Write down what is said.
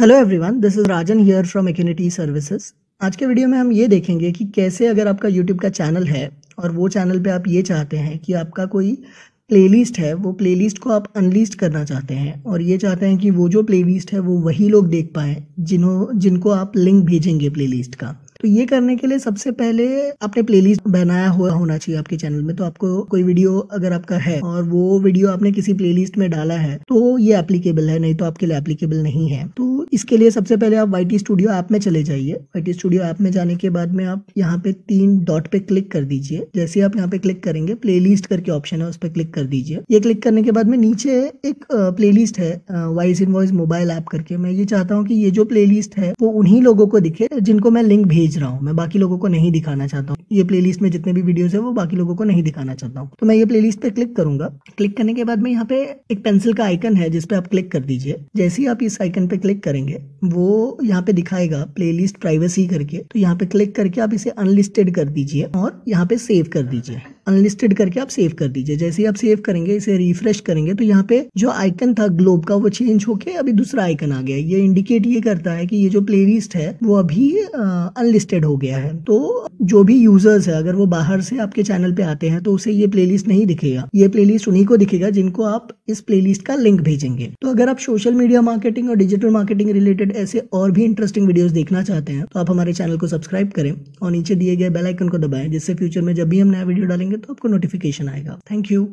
Hello everyone this is Rajan here from Acunity services आज के video में हम ये देखेंगे कि कैसे अगर आपका यूट्यूब का चैनल है और वो चैनल पे आप ये चाहते हैं कि आपका कोई प्लेलिस्ट है, वो प्लेलिस्ट को आप अनलिस्ट करना चाहते हैं और ये चाहते हैं कि वो जो प्लेलिस्ट है वो वही लोग देख पाएँ जिन्हों, जिनको आप लिंक भेजेंगे प्लेलिस्ट का। तो ये करने के लिए सबसे पहले आपने प्लेलिस्ट बनाया हुआ होना चाहिए आपके चैनल में तो आपको कोई वीडियो अगर आपका है और वो वीडियो आपने किसी प्लेलिस्ट में डाला है तो ये एप्लीकेबल है, नहीं तो आपके लिए एप्लीकेबल नहीं है। तो इसके लिए सबसे पहले आप वाई टी स्टूडियो ऐप में चले जाइए। वाई टी स्टूडियो ऐप में जाने के बाद में आप यहाँ पे तीन डॉट पे क्लिक कर दीजिए। जैसे आप यहाँ पे क्लिक करेंगे प्ले करके ऑप्शन है, उस पर क्लिक कर दीजिए। ये क्लिक करने के बाद में नीचे एक प्ले है voice in voice mobile app करके। मैं ये चाहता हूँ कि ये जो प्ले है, वो उन्हीं लोगों को दिखे, जिनको मैं लिंक भेज रहा हूँ। मैं बाकी लोगों को नहीं दिखाना चाहता हूँ। ये प्लेलिस्ट में जितने भी वीडियोस है, वो बाकी लोगों को नहीं दिखाना चाहता हूँ। तो मैं ये प्लेलिस्ट पे क्लिक करूँगा। क्लिक करने के बाद में यहाँ पे एक पेंसिल का आइकन है जिसपे आप क्लिक कर दीजिए। जैसे ही आप इस आइकन पे क्लिक करेंगे। वो यहाँ पे दिखाएगा प्लेलिस्ट प्राइवेसी करके। तो यहाँ पे क्लिक करके आप इसे अनलिस्टेड कर दीजिए और यहाँ पे सेव कर दीजिए। अनलिस्टेड करके आप सेव कर दीजिए। जैसे ही आप सेव करेंगे, इसे रिफ्रेश करेंगे तो यहाँ पे जो आइकन था ग्लोब का, वो चेंज होके अभी दूसरा आइकन आ गया ये इंडिकेट ये करता है कि ये जो प्लेलिस्ट है, वो अभी अनलिस्टेड हो गया है। तो जो भी यूज़र्स है, अगर वो बाहर से आपके चैनल पे आते हैं तो उसे ये प्लेलिस्ट नहीं दिखेगा। ये प्लेलिस्ट उन्हीं को दिखेगा जिनको आप इस प्लेलिस्ट का लिंक भेजेंगे। तो अगर आप सोशल मीडिया मार्केटिंग और डिजिटल मार्केटिंग रिलेटेड ऐसे और भी इंटरेस्टिंग वीडियोस देखना चाहते हैं तो आप हमारे चैनल को सब्सक्राइब करें और नीचे दिए गए बेल आइकन को दबाएँ, जिससे फ्यूचर में जब भी हम नया वीडियो डालेंगे तो आपको नोटिफिकेशन आएगा। Thank you